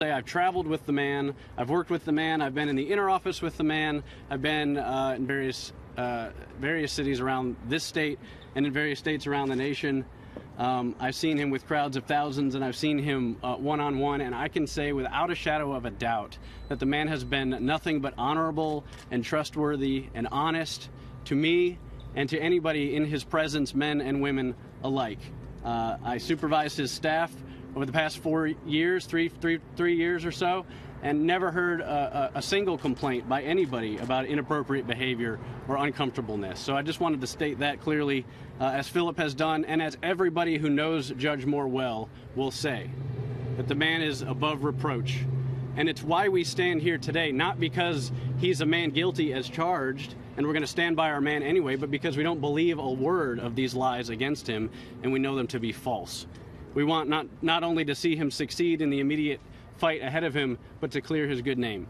I've traveled with the man, I've worked with the man, I've been in the inner office with the man, I've been uh, in various uh, various cities around this state and in various states around the nation. Um, I've seen him with crowds of thousands, and I've seen him one on one, and I can say without a shadow of a doubt that the man has been nothing but honorable and trustworthy and honest to me and to anybody in his presence, men and women alike. Uh, I supervise his staff over the past four years, three, three, three years or so, and never heard a, a, single complaint by anybody about inappropriate behavior or uncomfortableness. So I just wanted to state that clearly, uh, as Philip has done, and as everybody who knows Judge Moore well will say, that the man is above reproach. And it's why we stand here today, not because he's a man guilty as charged, and we're going to stand by our man anyway, but because we don't believe a word of these lies against him, and we know them to be false. We want not, not only to see him succeed in the immediate fight ahead of him, but to clear his good name.